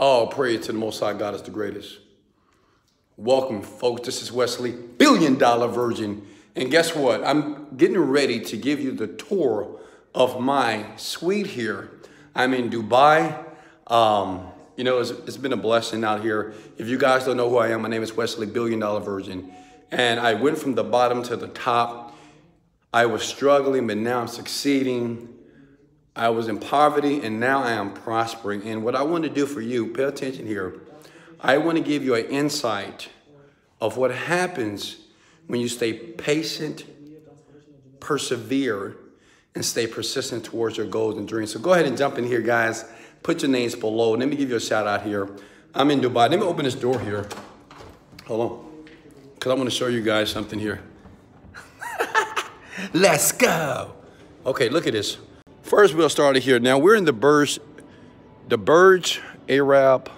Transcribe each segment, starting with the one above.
Oh, praise to the Most High God is the greatest. Welcome, folks. This is Wesley, billion dollar virgin. And guess what? I'm getting ready to give you the tour of my suite here. I'm in Dubai. Um, you know, it's, it's been a blessing out here. If you guys don't know who I am, my name is Wesley, billion dollar virgin. And I went from the bottom to the top. I was struggling, but now I'm succeeding. I was in poverty and now I am prospering. And what I want to do for you, pay attention here. I want to give you an insight of what happens when you stay patient, persevere, and stay persistent towards your goals and dreams. So go ahead and jump in here, guys. Put your names below. Let me give you a shout out here. I'm in Dubai. Let me open this door here. Hold on. Because I want to show you guys something here. Let's go. Okay, look at this. First, we'll start it here. Now, we're in the Burj, the Burj Arab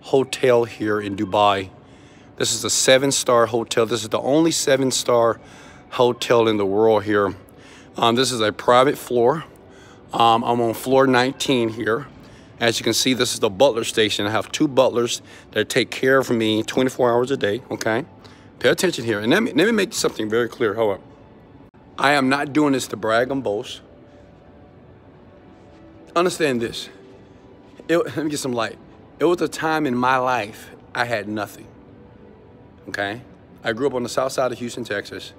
Hotel here in Dubai. This is a seven-star hotel. This is the only seven-star hotel in the world here. Um, this is a private floor. Um, I'm on floor 19 here. As you can see, this is the butler station. I have two butlers that take care of me 24 hours a day, okay? Pay attention here. And let me, let me make something very clear. Hold on. I am not doing this to brag and boast understand this. It, let me get some light. It was a time in my life I had nothing. Okay? I grew up on the south side of Houston, Texas.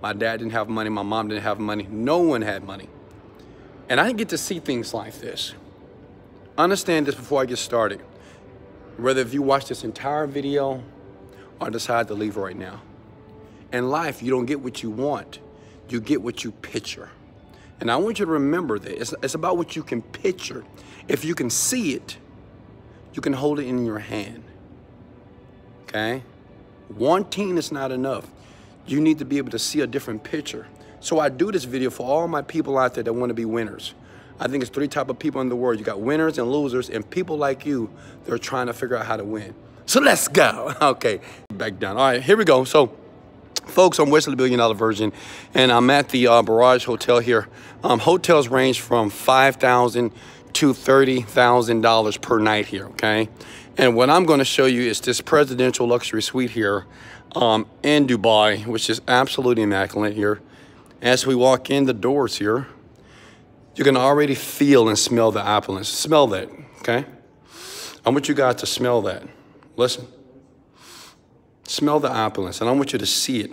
My dad didn't have money. My mom didn't have money. No one had money. And I didn't get to see things like this. Understand this before I get started. Whether if you watch this entire video or decide to leave right now. In life, you don't get what you want. You get what you picture. And I want you to remember that it's, it's about what you can picture. If you can see it, you can hold it in your hand. Okay? Wanting is not enough. You need to be able to see a different picture. So I do this video for all my people out there that want to be winners. I think it's three type of people in the world. You got winners and losers and people like you that are trying to figure out how to win. So let's go. Okay, back down. All right, here we go. So Folks, I'm Wesley Billion Dollar Virgin, and I'm at the uh, Barrage Hotel here. Um, hotels range from 5,000 to $30,000 per night here, okay? And what I'm gonna show you is this presidential luxury suite here um, in Dubai, which is absolutely immaculate here. As we walk in the doors here, you can already feel and smell the opulence. Smell that, okay? I want you guys to smell that. Listen. Smell the opulence, and I want you to see it.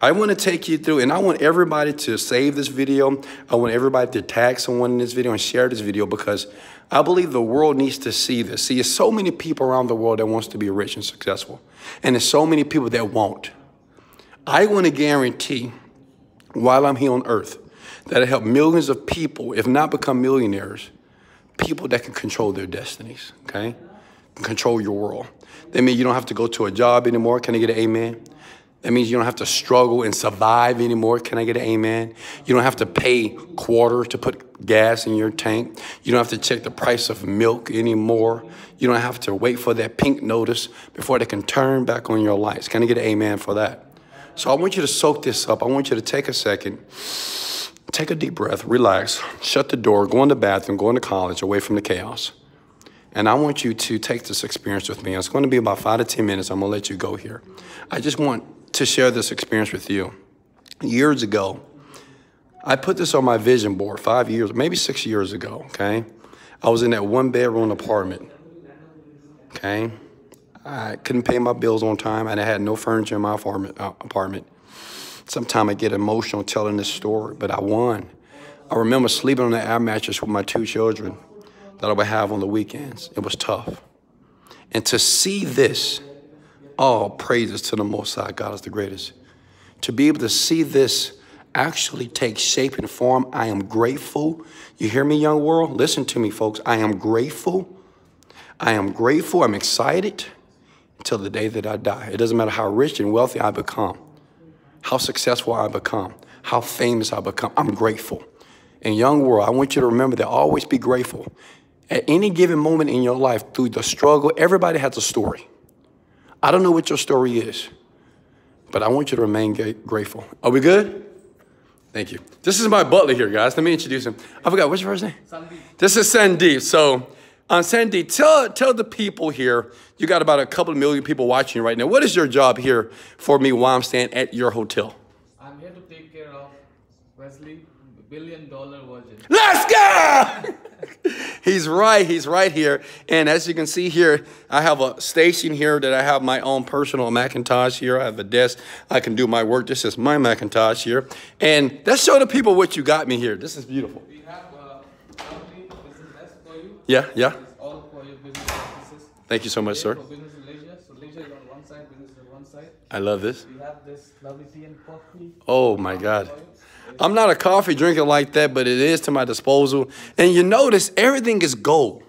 I want to take you through, and I want everybody to save this video. I want everybody to tag someone in this video and share this video because I believe the world needs to see this. See, there's so many people around the world that wants to be rich and successful, and there's so many people that won't. I want to guarantee, while I'm here on earth, that I help millions of people, if not become millionaires, people that can control their destinies, okay? Control your world. That means you don't have to go to a job anymore. Can I get an amen? That means you don't have to struggle and survive anymore. Can I get an amen? You don't have to pay quarter to put gas in your tank. You don't have to check the price of milk anymore. You don't have to wait for that pink notice before they can turn back on your lights. Can I get an amen for that? So I want you to soak this up. I want you to take a second, take a deep breath, relax, shut the door, go in the bathroom, go into college, away from the chaos. And I want you to take this experience with me. It's going to be about five to 10 minutes. I'm going to let you go here. I just want to share this experience with you. Years ago, I put this on my vision board five years, maybe six years ago, okay? I was in that one bedroom apartment, okay? I couldn't pay my bills on time and I had no furniture in my apartment. Uh. Sometimes I get emotional telling this story, but I won. I remember sleeping on the air mattress with my two children that I would have on the weekends. It was tough. And to see this, all praises to the Most High, God is the greatest. To be able to see this actually take shape and form, I am grateful. You hear me, young world? Listen to me, folks. I am grateful. I am grateful. I'm excited until the day that I die. It doesn't matter how rich and wealthy I become, how successful I become, how famous I become. I'm grateful. And young world, I want you to remember that always be grateful. At any given moment in your life, through the struggle, everybody has a story. I don't know what your story is, but I want you to remain grateful. Are we good? Thank you. This is my butler here, guys. Let me introduce him. I forgot, what's your first name? Sandeep. This is Sandeep. So Uh, Sandy, tell tell the people here. You got about a couple of million people watching right now. What is your job here for me while I'm staying at your hotel? I'm here to take care of Wesley, billion dollar virgin. Let's go! he's right. He's right here. And as you can see here, I have a station here that I have my own personal Macintosh here. I have a desk. I can do my work. This is my Macintosh here. And let's show the people what you got me here. This is beautiful. We have uh, a company business desk for you. Yeah, yeah. It's all for your business. Thank you so much, sir. For business and leisure. So leisure is on one side, business is on one side. I love this. We have this lovely tea and coffee. Oh my God. I'm not a coffee drinker like that, but it is to my disposal. And you notice everything is gold.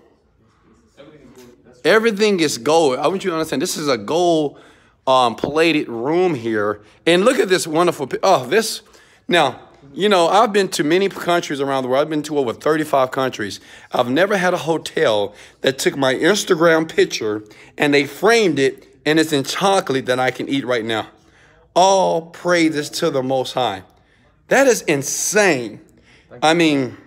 Everything is gold. I want you to understand this is a gold um, plated room here. And look at this wonderful. Oh, this. Now, you know, I've been to many countries around the world. I've been to over 35 countries. I've never had a hotel that took my Instagram picture and they framed it and it's in chocolate that I can eat right now. All praises to the Most High. That is insane. I mean,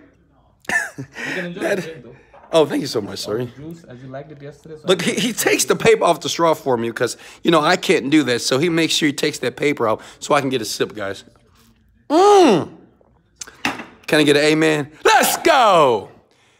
You can enjoy the drink though. oh, thank you so much, sir. Juice as you liked it yesterday. So Look, he, he takes the paper off the straw for me because, you know, I can't do that. So he makes sure he takes that paper out so I can get a sip, guys. Mmm. Can I get an amen? Let's go.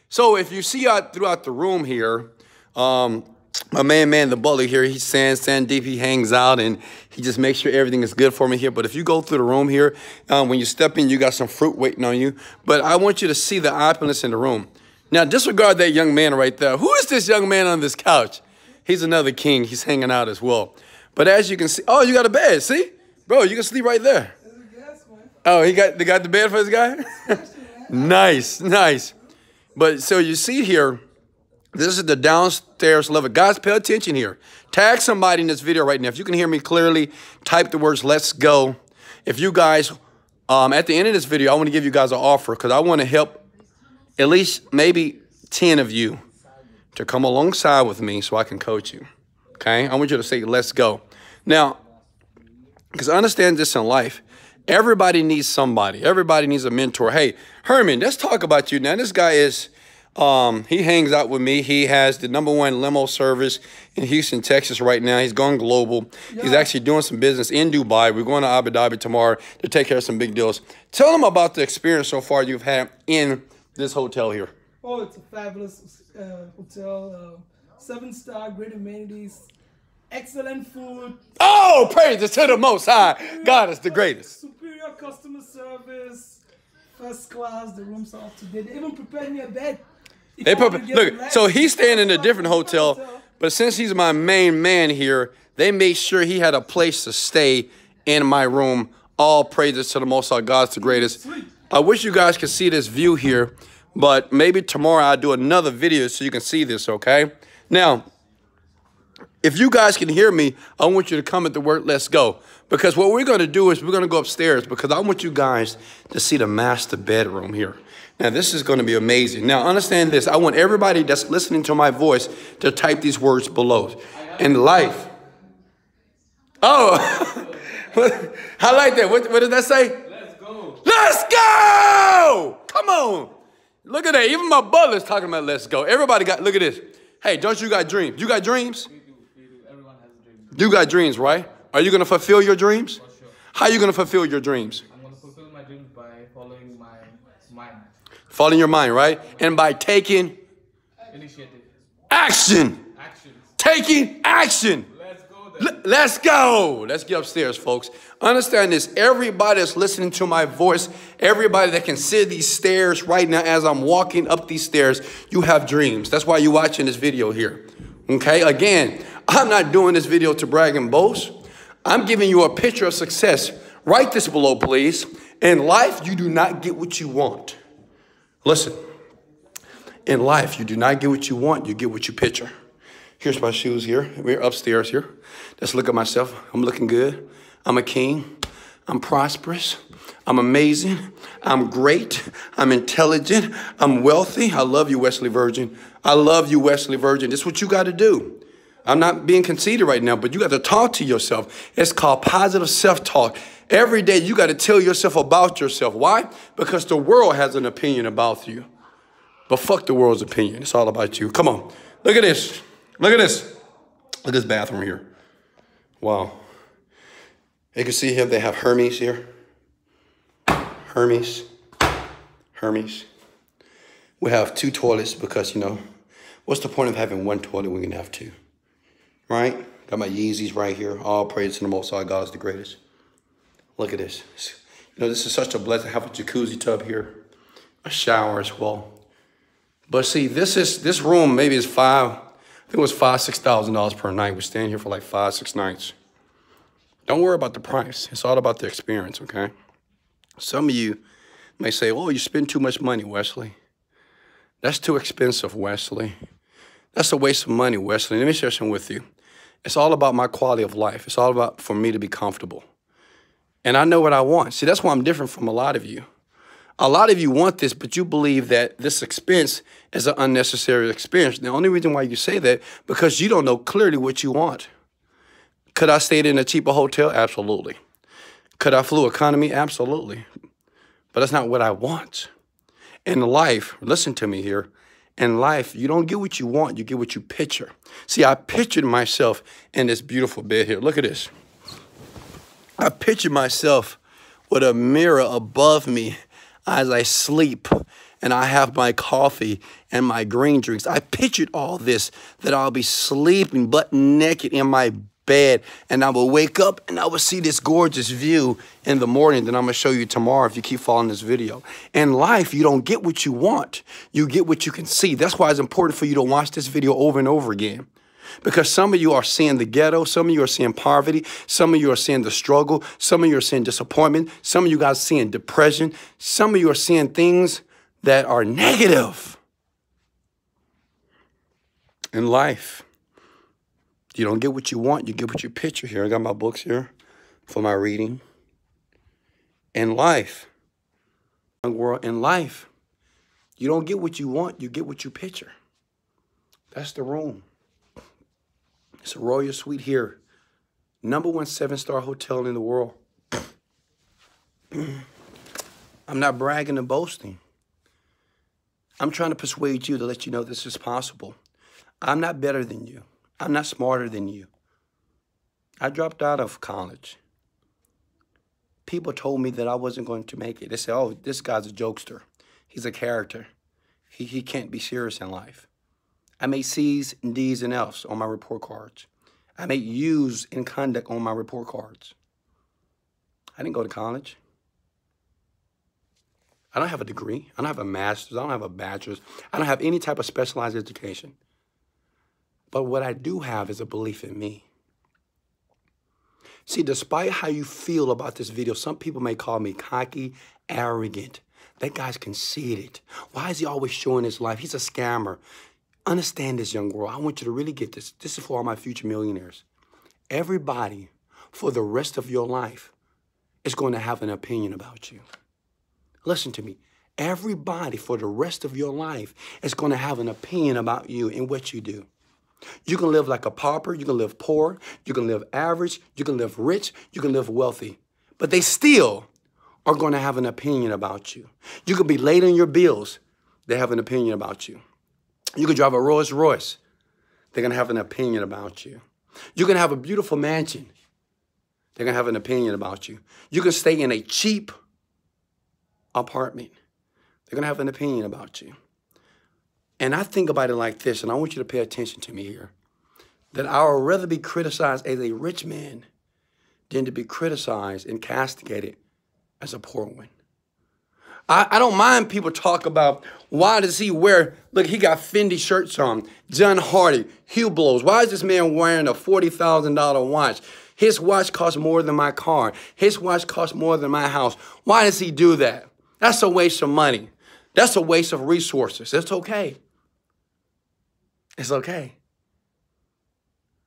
So if you see out throughout the room here, um, my man, man, the butler here, he stands, Sandeep, he hangs out, and he just makes sure everything is good for me here. But if you go through the room here, um, when you step in, you got some fruit waiting on you. But I want you to see the opulence in the room. Now, disregard that young man right there. Who is this young man on this couch? He's another king. He's hanging out as well. But as you can see, oh, you got a bed. See, bro, you can sleep right there. Oh, he got they got the bed for this guy. nice, nice. But so you see here, this is the downstairs level. Guys, pay attention here. Tag somebody in this video right now. If you can hear me clearly, type the words "Let's go." If you guys, um, at the end of this video, I want to give you guys an offer because I want to help at least maybe ten of you to come alongside with me so I can coach you. Okay, I want you to say "Let's go." Now, because I understand this in life. Everybody needs somebody. Everybody needs a mentor. Hey, Herman, let's talk about you. Now, this guy is, um, he hangs out with me. He has the number one limo service in Houston, Texas right now. He's going global. He's actually doing some business in Dubai. We're going to Abu Dhabi tomorrow to take care of some big deals. Tell them about the experience so far you've had in this hotel here. Oh, it's a fabulous uh, hotel. Uh, seven star, great amenities, excellent food, Oh, praise to the Most High. God is the greatest. superior customer service, first class. The rooms are up to date. They even prepared me a bed. They put, look, so he's staying in a different hotel, but since he's my main man here, they made sure he had a place to stay in my room. All praises to the Most High, God's the greatest. I wish you guys could see this view here, but maybe tomorrow I'll do another video so you can see this, okay? Now, if you guys can hear me, I want you to come at the word let's go. Because what we're going to do is we're going to go upstairs because I want you guys to see the master bedroom here. Now, this is going to be amazing. Now, understand this. I want everybody that's listening to my voice to type these words below. In life. Oh, I like that. What, what does that say? let's go. Let's go! Come on. Look at that. Even my butler's talking about let's go. Everybody got, look at this. Hey, don't you got dreams? You got dreams? We do, we do. Everyone has a dream. You got dreams, right? Are you going to fulfill your dreams? Sure. How are you going to fulfill your dreams? I'm gonna fulfill my dreams by following my mind. Following your mind, right? And by taking action. Actions. Taking action. Let's go. Let's go. Let's get upstairs, folks. Understand this. Everybody that's listening to my voice, everybody that can see these stairs right now as I'm walking up these stairs, you have dreams. That's why you're watching this video here. Okay? Again, I'm not doing this video to brag and boast. I'm giving you a picture of success. Write this below, please. In life, you do not get what you want. Listen, in life, you do not get what you want, you get what you picture. Here's my shoes here. We're upstairs here. Let's look at myself. I'm looking good. I'm a king. I'm prosperous. I'm amazing. I'm great. I'm intelligent. I'm wealthy. I love you, Wesley Virgin. I love you, Wesley Virgin. This is what you got to do. I'm not being conceited right now, but you got to talk to yourself. It's called positive self talk. Every day you got to tell yourself about yourself. Why? Because the world has an opinion about you. But fuck the world's opinion. It's all about you. Come on. Look at this. Look at this. Look at this bathroom here. Wow. You can see here they have Hermes here. Hermes. Hermes. We have two toilets because, you know, what's the point of having one toilet when we can have two? Right? Got my Yeezys right here. All praise to the Most High God is the greatest. Look at this. You know, this is such a blessing. Have a jacuzzi tub here, a shower as well. But see, this is this room maybe is five. I think it was five, six thousand dollars per night. We're staying here for like five, six nights. Don't worry about the price. It's all about the experience, okay? Some of you may say, "Oh, you spend too much money, Wesley." That's too expensive, Wesley. That's a waste of money, Wesley. Let me share something with you. It's all about my quality of life. It's all about for me to be comfortable. And I know what I want. See, that's why I'm different from a lot of you. A lot of you want this, but you believe that this expense is an unnecessary expense. The only reason why you say that, because you don't know clearly what you want. Could I stay in a cheaper hotel? Absolutely. Could I flew economy? Absolutely. But that's not what I want. In life, listen to me here. In life, you don't get what you want, you get what you picture. See, I pictured myself in this beautiful bed here. Look at this. I picture myself with a mirror above me as I sleep and I have my coffee and my green drinks. I pictured all this that I'll be sleeping butt naked in my bed and I will wake up and I will see this gorgeous view in the morning that I'm gonna show you tomorrow if you keep following this video. In life, you don't get what you want, you get what you can see. That's why it's important for you to watch this video over and over again. Because some of you are seeing the ghetto, some of you are seeing poverty, some of you are seeing the struggle, some of you are seeing disappointment, some of you guys seeing depression, some of you are seeing things that are negative in life. You don't get what you want, you get what you picture here. I got my books here for my reading. In life, world, in life, you don't get what you want, you get what you picture. That's the room. It's a royal suite here. Number one seven star hotel in the world. I'm not bragging and boasting. I'm trying to persuade you to let you know this is possible. I'm not better than you. I'm not smarter than you. I dropped out of college. People told me that I wasn't going to make it. They said, oh, this guy's a jokester. He's a character. He, he can't be serious in life. I made C's and D's and F's on my report cards. I made U's in conduct on my report cards. I didn't go to college. I don't have a degree. I don't have a master's. I don't have a bachelor's. I don't have any type of specialized education. But what I do have is a belief in me. See, despite how you feel about this video, some people may call me cocky, arrogant. That guy's conceited. Why is he always showing his life? He's a scammer. Understand this, young girl. I want you to really get this. This is for all my future millionaires. Everybody, for the rest of your life, is going to have an opinion about you. Listen to me. Everybody, for the rest of your life, is going to have an opinion about you and what you do. You can live like a pauper, you can live poor, you can live average, you can live rich, you can live wealthy. But they still are going to have an opinion about you. You can be late on your bills, they have an opinion about you. You can drive a Rolls Royce. They're going to have an opinion about you. You can have a beautiful mansion. They're going to have an opinion about you. You can stay in a cheap apartment. They're going to have an opinion about you. And I think about it like this, and I want you to pay attention to me here that I would rather be criticized as a rich man than to be criticized and castigated as a poor one. I, I don't mind people talk about why does he wear, look, he got Fendi shirts on, John Hardy, Hublots. Why is this man wearing a $40,000 watch? His watch costs more than my car. His watch costs more than my house. Why does he do that? That's a waste of money. That's a waste of resources. It's okay. It's okay.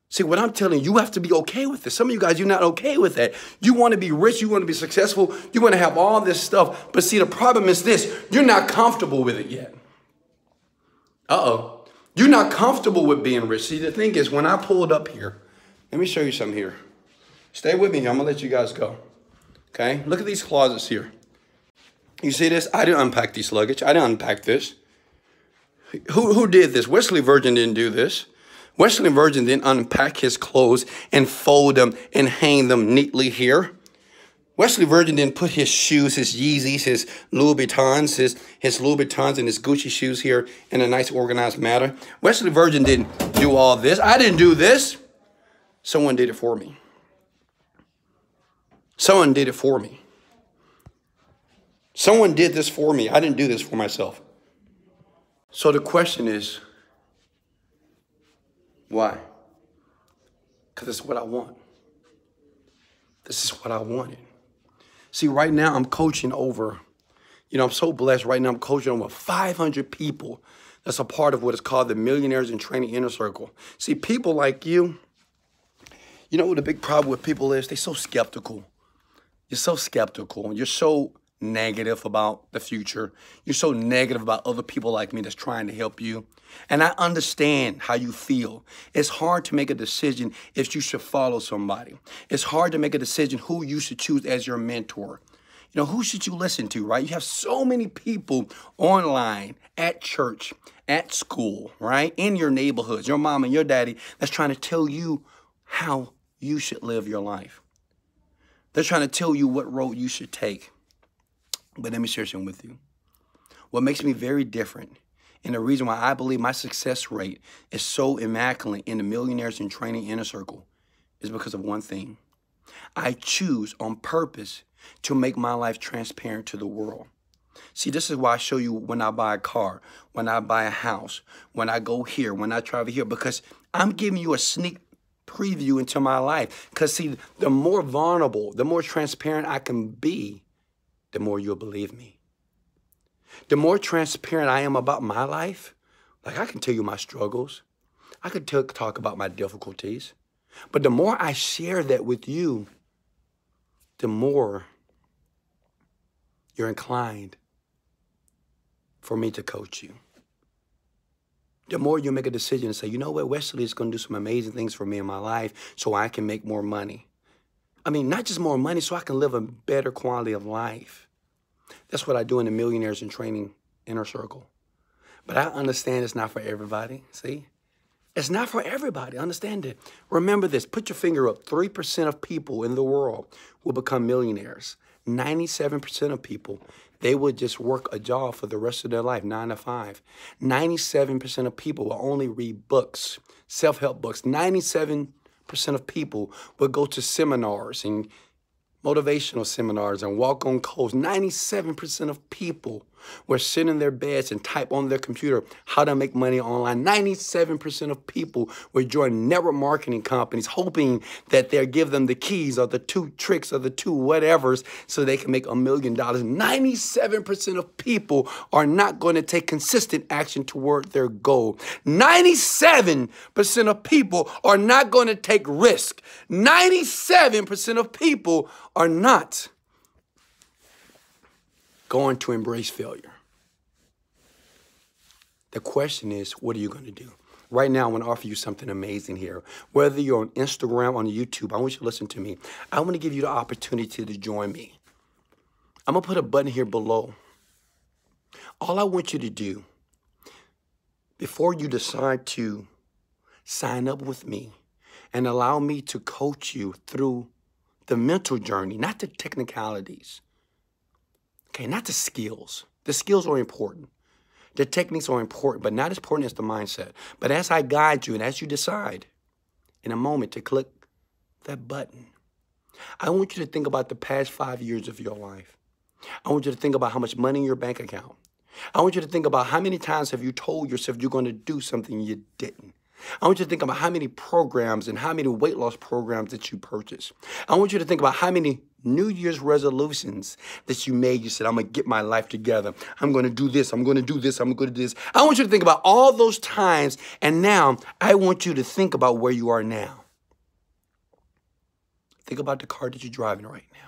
See, what I'm telling you, you have to be okay with this. Some of you guys, you're not okay with that. You want to be rich, you want to be successful, you want to have all this stuff. But see, the problem is this you're not comfortable with it yet. Uh oh. You're not comfortable with being rich. See, the thing is, when I pulled up here, let me show you something here. Stay with me. I'm going to let you guys go. Okay? Look at these closets here. You see this? I didn't unpack these luggage. I didn't unpack this. Who, who did this? Wesley Virgin didn't do this. Wesley Virgin didn't unpack his clothes and fold them and hang them neatly here. Wesley Virgin didn't put his shoes, his Yeezys, his Louis Vuittons, his, his Louis Vuittons and his Gucci shoes here in a nice organized manner. Wesley Virgin didn't do all this. I didn't do this. Someone did it for me. Someone did it for me. Someone did this for me. I didn't do this for myself. So the question is, why? Because it's what I want. This is what I wanted. See, right now I'm coaching over, you know, I'm so blessed. Right now I'm coaching over 500 people that's a part of what is called the Millionaires in Training Inner Circle. See, people like you, you know what the big problem with people is? They're so skeptical. You're so skeptical. And you're so negative about the future. You're so negative about other people like me that's trying to help you. And I understand how you feel. It's hard to make a decision if you should follow somebody. It's hard to make a decision who you should choose as your mentor. You know, who should you listen to, right? You have so many people online, at church, at school, right? In your neighborhoods, your mom and your daddy that's trying to tell you how you should live your life. They're trying to tell you what road you should take. But let me share something with you. What makes me very different, and the reason why I believe my success rate is so immaculate in the Millionaires in Training Inner Circle, is because of one thing. I choose on purpose to make my life transparent to the world. See, this is why I show you when I buy a car, when I buy a house, when I go here, when I travel here, because I'm giving you a sneak preview into my life. Because, see, the more vulnerable, the more transparent I can be, the more you'll believe me. The more transparent I am about my life, like I can tell you my struggles, I could talk about my difficulties, but the more I share that with you, the more you're inclined for me to coach you. The more you make a decision and say, you know what, Wesley is going to do some amazing things for me in my life so I can make more money. I mean, not just more money, so I can live a better quality of life. That's what I do in the Millionaires in Training Inner Circle. But I understand it's not for everybody, see? It's not for everybody. Understand it. Remember this. Put your finger up. 3% of people in the world will become millionaires. 97% of people, they will just work a job for the rest of their life, nine to five. 97% of people will only read books, self help books. 97% of people will go to seminars and motivational seminars and walk on calls. 97% of people were sit in their beds and type on their computer how to make money online. 97% of people were join network marketing companies hoping that they'll give them the keys or the two tricks or the two whatevers so they can make a million dollars. 97% of people are not going to take consistent action toward their goal. 97% of people are not going to take risk. 97% of people are not going to embrace failure. The question is, what are you going to do? Right now, I want to offer you something amazing here. Whether you're on Instagram, on YouTube, I want you to listen to me. I want to give you the opportunity to join me. I'm going to put a button here below. All I want you to do, before you decide to sign up with me and allow me to coach you through the mental journey, not the technicalities, Okay, not the skills. The skills are important. The techniques are important, but not as important as the mindset. But as I guide you and as you decide in a moment to click that button, I want you to think about the past five years of your life. I want you to think about how much money in your bank account. I want you to think about how many times have you told yourself you're going to do something you didn't. I want you to think about how many programs and how many weight loss programs that you purchased. I want you to think about how many New Year's resolutions that you made. You said, I'm going to get my life together. I'm going to do this. I'm going to do this. I'm going to do this. I want you to think about all those times. And now I want you to think about where you are now. Think about the car that you're driving right now.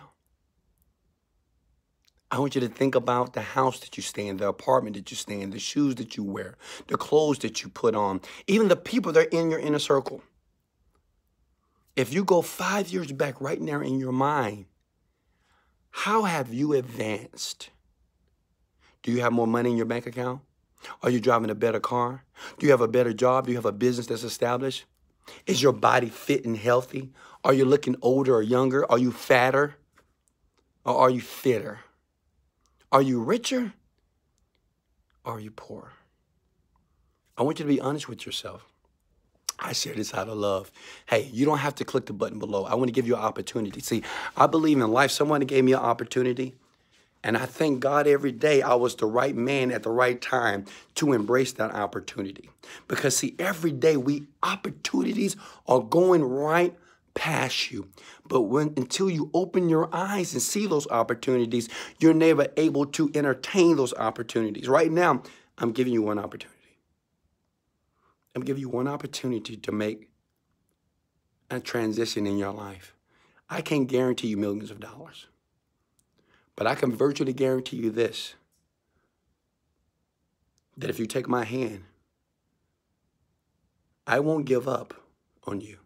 I want you to think about the house that you stay in, the apartment that you stay in, the shoes that you wear, the clothes that you put on, even the people that are in your inner circle. If you go five years back right now in your mind, how have you advanced? Do you have more money in your bank account? Are you driving a better car? Do you have a better job? Do you have a business that's established? Is your body fit and healthy? Are you looking older or younger? Are you fatter? Or are you fitter? Are you richer? Are you poor? I want you to be honest with yourself. I share this out of love. Hey, you don't have to click the button below. I want to give you an opportunity. See, I believe in life. Someone gave me an opportunity. And I thank God every day I was the right man at the right time to embrace that opportunity. Because see, every day we opportunities are going right past you. But when until you open your eyes and see those opportunities, you're never able to entertain those opportunities. Right now, I'm giving you one opportunity. I'm giving you one opportunity to make a transition in your life. I can't guarantee you millions of dollars. But I can virtually guarantee you this that if you take my hand, I won't give up on you.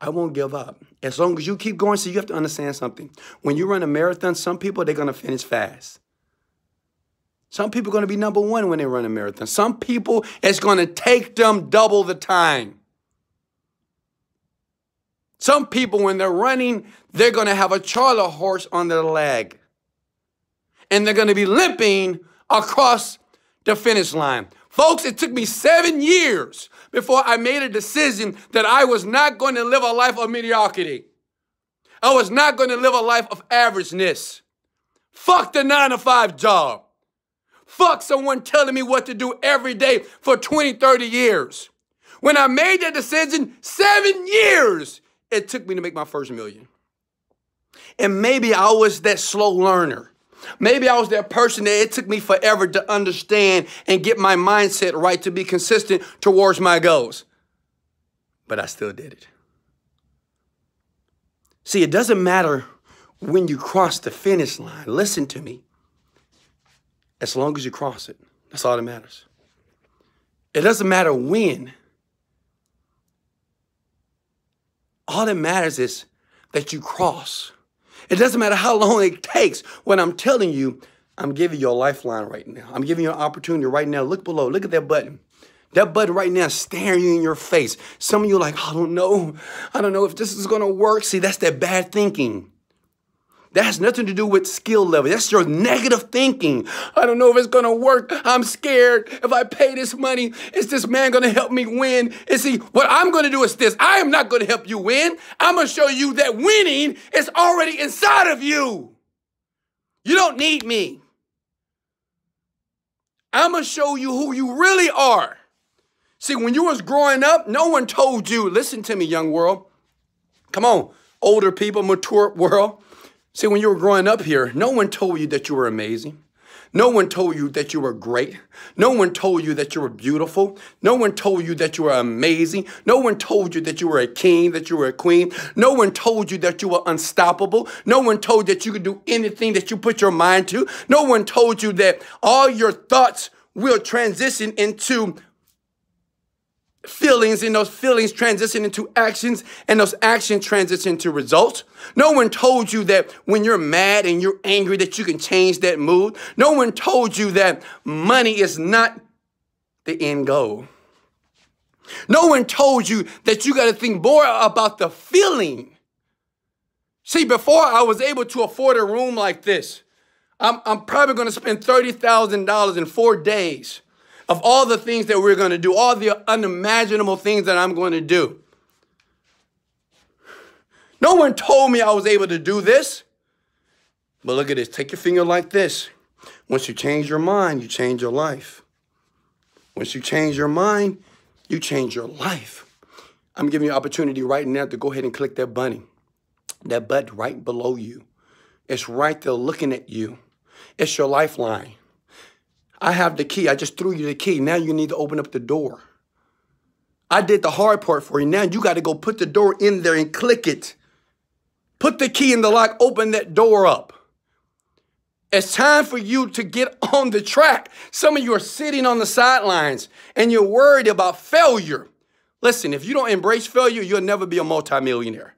I won't give up. As long as you keep going, so you have to understand something. When you run a marathon, some people they're gonna finish fast. Some people are gonna be number one when they run a marathon. Some people it's gonna take them double the time. Some people, when they're running, they're gonna have a charley horse on their leg. And they're gonna be limping across the finish line. Folks, it took me seven years before I made a decision that I was not going to live a life of mediocrity. I was not going to live a life of averageness. Fuck the nine to five job. Fuck someone telling me what to do every day for 20, 30 years. When I made that decision, seven years it took me to make my first million. And maybe I was that slow learner. Maybe I was that person that it took me forever to understand and get my mindset right to be consistent towards my goals. But I still did it. See, it doesn't matter when you cross the finish line. Listen to me. As long as you cross it, that's all that matters. It doesn't matter when. All that matters is that you cross. It doesn't matter how long it takes. When I'm telling you, I'm giving you a lifeline right now. I'm giving you an opportunity right now. Look below. Look at that button. That button right now staring you in your face. Some of you are like, I don't know. I don't know if this is going to work. See, that's that bad thinking. That has nothing to do with skill level. That's your negative thinking. I don't know if it's gonna work. I'm scared. If I pay this money, is this man gonna help me win? And see, what I'm gonna do is this I am not gonna help you win. I'm gonna show you that winning is already inside of you. You don't need me. I'm gonna show you who you really are. See, when you was growing up, no one told you, listen to me, young world. Come on, older people, mature world. See, when you were growing up here, no one told you that you were amazing. No one told you that you were great. No one told you that you were beautiful. No one told you that you were amazing. No one told you that you were a king, that you were a queen. No one told you that you were unstoppable. No one told you that you could do anything that you put your mind to. No one told you that all your thoughts will transition into feelings and those feelings transition into actions and those actions transition into results. No one told you that when you're mad and you're angry that you can change that mood. No one told you that money is not the end goal. No one told you that you got to think more about the feeling. See, before I was able to afford a room like this, I'm, I'm probably going to spend $30,000 in four days of all the things that we're going to do, all the unimaginable things that I'm going to do. No one told me I was able to do this. But look at this. Take your finger like this. Once you change your mind, you change your life. Once you change your mind, you change your life. I'm giving you an opportunity right now to go ahead and click that button. That button right below you. It's right there looking at you. It's your lifeline. I have the key. I just threw you the key. Now you need to open up the door. I did the hard part for you. Now you got to go put the door in there and click it. Put the key in the lock, open that door up. It's time for you to get on the track. Some of you are sitting on the sidelines and you're worried about failure. Listen, if you don't embrace failure, you'll never be a multimillionaire.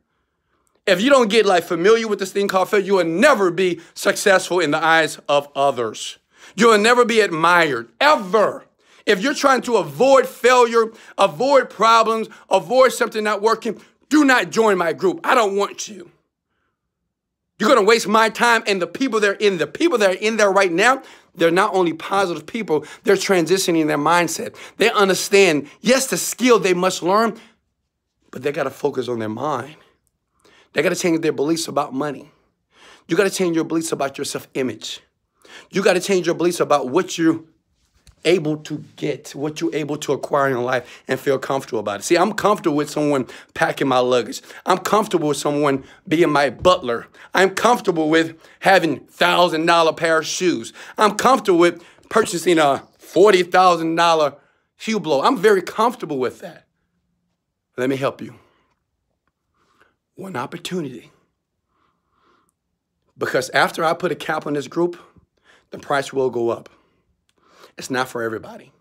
If you don't get like familiar with this thing called failure, you will never be successful in the eyes of others. You'll never be admired, ever. If you're trying to avoid failure, avoid problems, avoid something not working, do not join my group. I don't want you. You're going to waste my time and the people that are in the people that are in there right now. They're not only positive people, they're transitioning their mindset. They understand, yes, the skill they must learn, but they got to focus on their mind. They got to change their beliefs about money. You got to change your beliefs about your self image. You got to change your beliefs about what you're able to get, what you're able to acquire in life and feel comfortable about it. See, I'm comfortable with someone packing my luggage. I'm comfortable with someone being my butler. I'm comfortable with having $1,000 pair of shoes. I'm comfortable with purchasing a $40,000 Hublot. I'm very comfortable with that. Let me help you. One opportunity. Because after I put a cap on this group, the price will go up. It's not for everybody.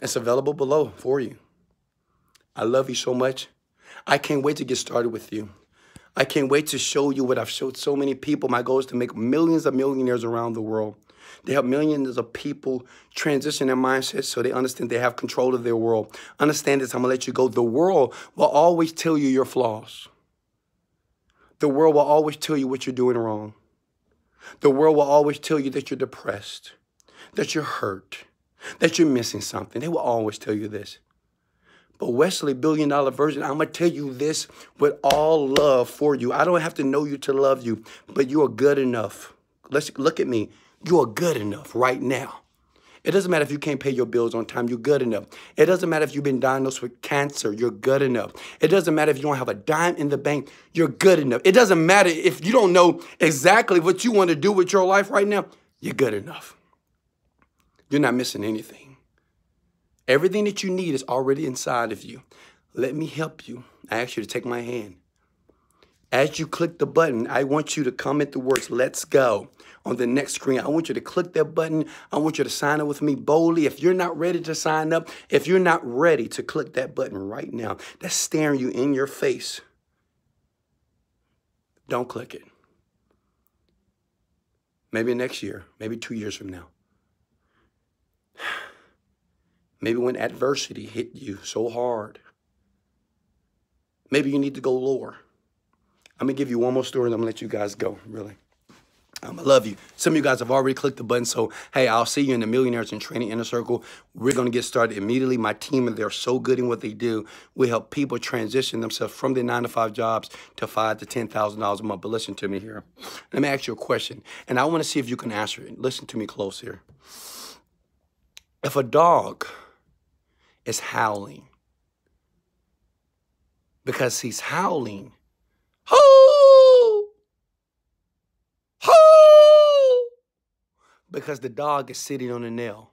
It's available below for you. I love you so much. I can't wait to get started with you. I can't wait to show you what I've showed so many people. My goal is to make millions of millionaires around the world. They help millions of people transition their mindset so they understand they have control of their world. Understand this, I'm gonna let you go. The world will always tell you your flaws. The world will always tell you what you're doing wrong. The world will always tell you that you're depressed, that you're hurt, that you're missing something. They will always tell you this. But Wesley, billion dollar Virgin, I'm gonna tell you this with all love for you. I don't have to know you to love you, but you are good enough. Let's look at me. You are good enough right now. It doesn't matter if you can't pay your bills on time, you're good enough. It doesn't matter if you've been diagnosed with cancer, you're good enough. It doesn't matter if you don't have a dime in the bank, you're good enough. It doesn't matter if you don't know exactly what you want to do with your life right now, you're good enough. You're not missing anything. Everything that you need is already inside of you. Let me help you. I ask you to take my hand. As you click the button, I want you to comment the words, let's go, on the next screen. I want you to click that button. I want you to sign up with me boldly. If you're not ready to sign up, if you're not ready to click that button right now, that's staring you in your face, don't click it. Maybe next year, maybe two years from now. Maybe when adversity hit you so hard. Maybe you need to go lower. I'm gonna give you one more story and I'm gonna let you guys go, really. Um, I love you. Some of you guys have already clicked the button, so hey, I'll see you in the Millionaires in Training Inner Circle. We're gonna get started immediately. My team, and they're so good in what they do. We help people transition themselves from their nine to five jobs to five to ten thousand dollars a month. But listen to me here. Let me ask you a question, and I want to see if you can answer it. Listen to me close here. If a dog is howling because he's howling Hoo! Hoo! Because the dog is sitting on a nail.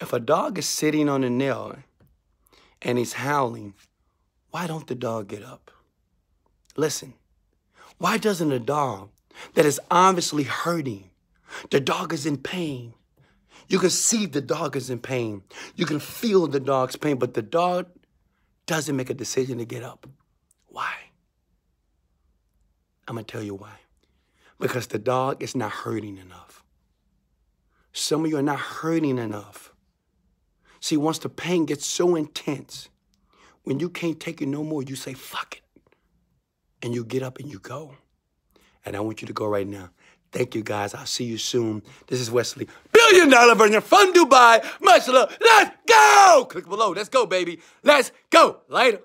If a dog is sitting on a nail and he's howling, why don't the dog get up? Listen, why doesn't a dog that is obviously hurting, the dog is in pain, you can see the dog is in pain. You can feel the dog's pain, but the dog doesn't make a decision to get up. Why? I'm going to tell you why. Because the dog is not hurting enough. Some of you are not hurting enough. See, once the pain gets so intense, when you can't take it no more, you say, fuck it. And you get up and you go. And I want you to go right now. Thank you, guys. I'll see you soon. This is Wesley. Billion dollar Virgin from Dubai. Much love. Let's go. Click below. Let's go, baby. Let's go. Later.